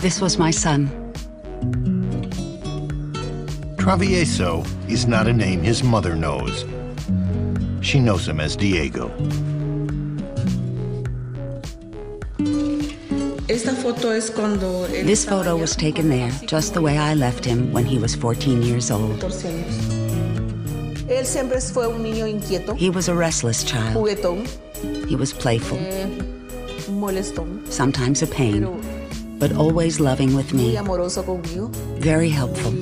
This was my son. Travieso is not a name his mother knows. She knows him as Diego. This photo was taken there just the way I left him when he was 14 years old. He was a restless child. He was playful, sometimes a pain, but always loving with me, very helpful.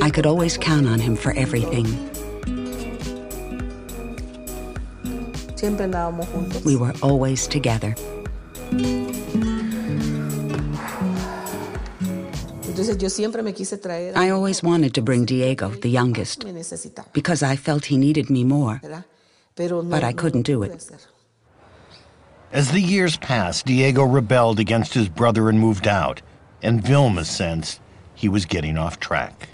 I could always count on him for everything. We were always together. I always wanted to bring Diego, the youngest, because I felt he needed me more, but I couldn't do it. As the years passed, Diego rebelled against his brother and moved out, and Vilma sensed he was getting off track.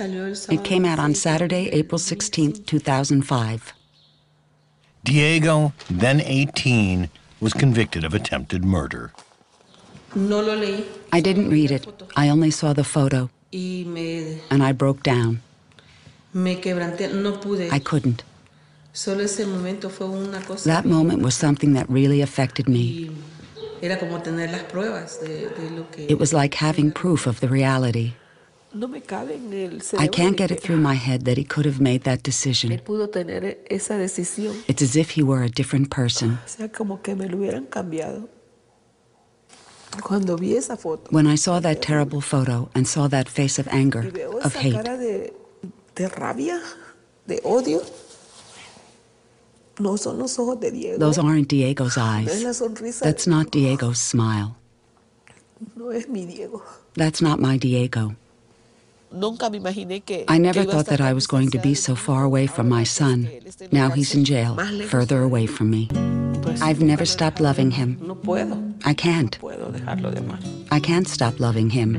It came out on Saturday, April 16, 2005. Diego, then 18, was convicted of attempted murder. I didn't read it. I only saw the photo. And I broke down. I couldn't. That moment was something that really affected me. It was like having proof of the reality. I can't get it through my head that he could have made that decision. It's as if he were a different person. When I saw that terrible photo and saw that face of anger, of hate, those aren't Diego's eyes. That's not Diego's smile. That's not my Diego. I never thought that I was going to be so far away from my son. Now he's in jail, further away from me. I've never stopped loving him. I can't. I can't stop loving him.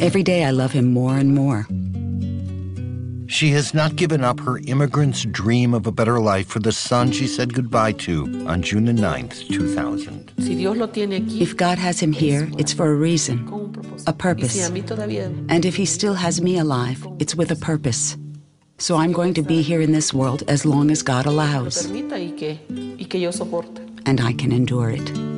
Every day I love him more and more. She has not given up her immigrant's dream of a better life for the son she said goodbye to on June the 9th, 2000. If God has him here, it's for a reason, a purpose. And if he still has me alive, it's with a purpose. So I'm going to be here in this world as long as God allows. And I can endure it.